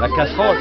La casserole